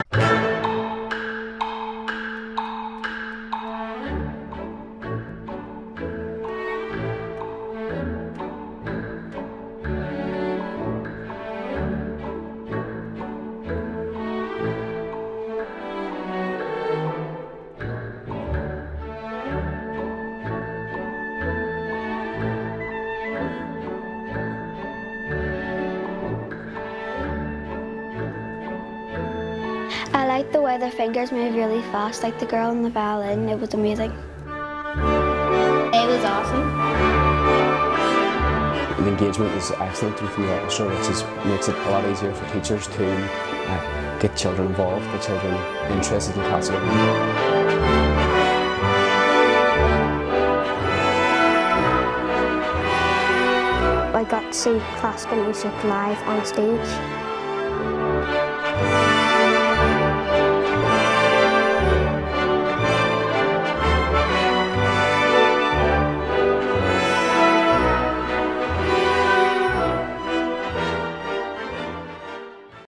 you I liked the way their fingers move really fast, like the girl on the violin. It was amazing. It was awesome. The engagement is excellent with the orchestra, which is, makes it a lot easier for teachers to uh, get children involved, get children interested in classical music. I got to see classical music live on stage.